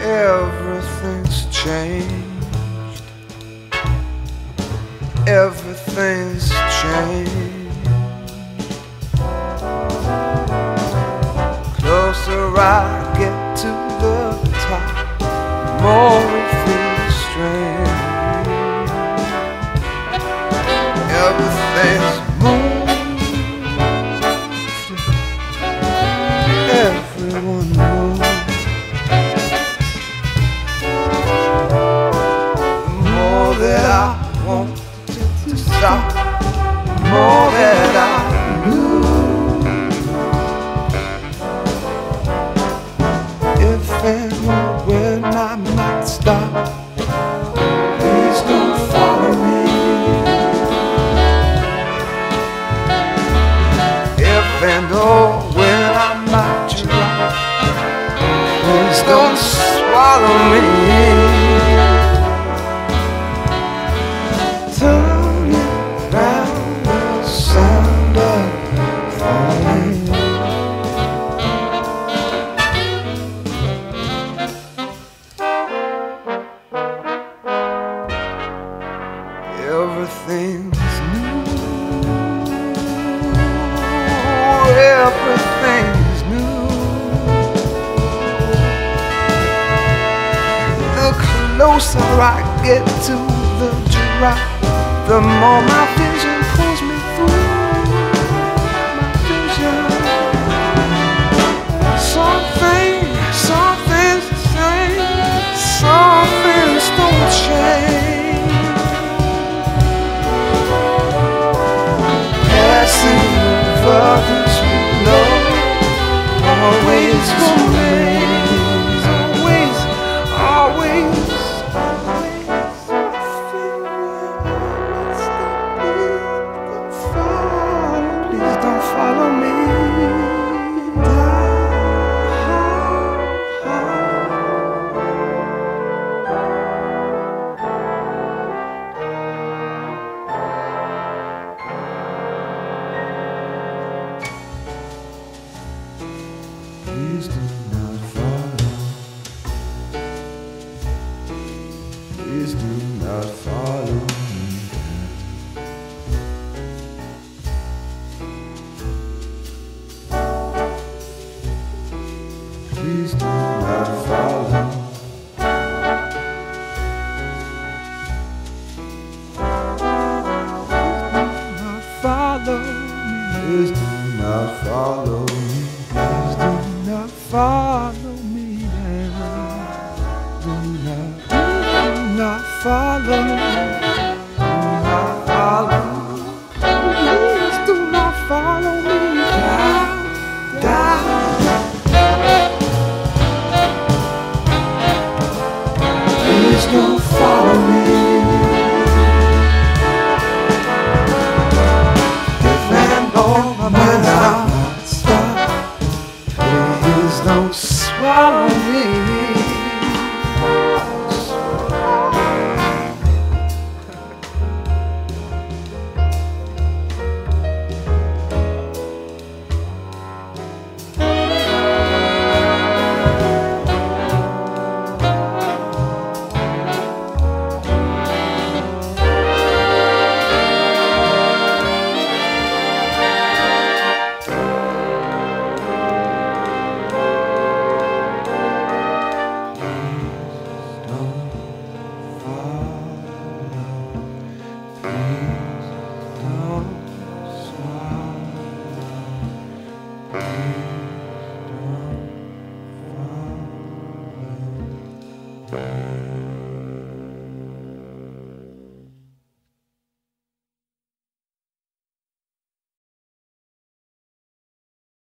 Everything's changed. Everything's changed. Closer I want to stop, more that I lose. If and when I might stop, please don't follow me. If and oh, when I might drop, please don't swallow me. Everything's new. Everything's new. The closer I get to the drop, the more my vision Please do not follow. Please do not follow me. Please do not follow. not follow me. Please do not follow me. Follow me. now. Do not, do not follow me. Do not follow. Please do not follow me. Down, down. Please don't follow me. If and oh,